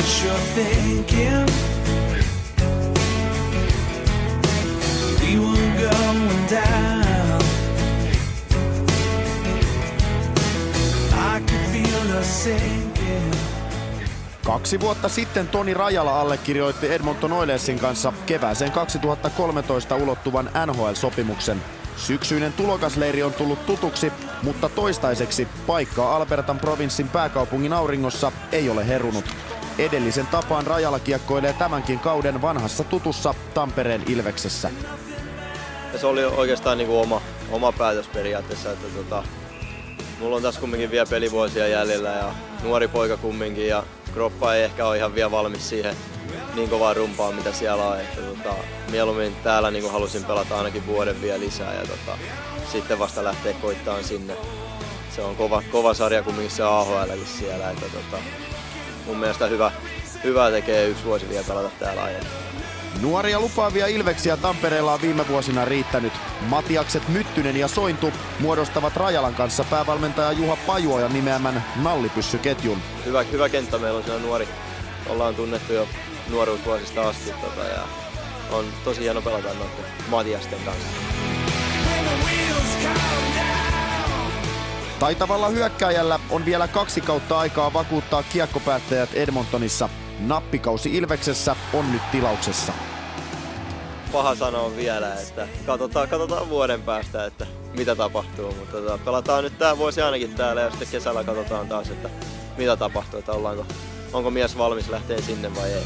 you're thinking. We were going down. I could feel sinking. Kaksi vuotta sitten Toni Rajala allekirjoitti Edmonton Oilersin kanssa kevääseen 2013 ulottuvan NHL-sopimuksen. Syksyinen tulokasleiri on tullut tutuksi, mutta toistaiseksi paikkaa Albertan provinssin pääkaupungin auringossa ei ole herunut. Edellisen tapaan Rajala kiekkoilee tämänkin kauden vanhassa tutussa Tampereen Ilveksessä. Se oli oikeastaan niin kuin oma, oma päätös periaatteessa, että tota, mulla on tässä kumminkin vielä pelivuosia jäljellä ja nuori poika kumminkin ja kroppa ei ehkä ole ihan vielä valmis siihen niin kovaa rumpaan mitä siellä on. Että tota, mieluummin täällä niin kuin halusin pelata ainakin vuoden vielä lisää ja tota, sitten vasta lähteä koittamaan sinne. Se on kova, kova sarja kumminkin se AHLkin siellä. Että tota, mun mielestä hyvä, hyvä tekee yksi vuosi vielä pelata täällä aiemmin. Nuoria lupaavia Ilveksiä Tampereella on viime vuosina riittänyt. Matiakset Myttynen ja Sointu muodostavat Rajalan kanssa päävalmentaja Juha Pajuoja nimeämän nallipyssyketjun. Hyvä, hyvä kenttä meillä on siellä nuori. Ollaan tunnettu jo nuoruusvuosista asti tota, ja on tosi hieno pelata noiden Matiasten kanssa. Taitavalla hyökkääjällä on vielä kaksi kautta aikaa vakuuttaa kiekkopäättäjät Edmontonissa. Nappikausi Ilveksessä on nyt tilauksessa. Paha sanoa vielä, että katsotaan, katsotaan vuoden päästä, että mitä tapahtuu. Mutta tota, pelataan nyt tämä vuosi ainakin täällä ja sitten kesällä katsotaan taas, että mitä tapahtuu, että ollaanko, onko mies valmis lähteä sinne vai ei.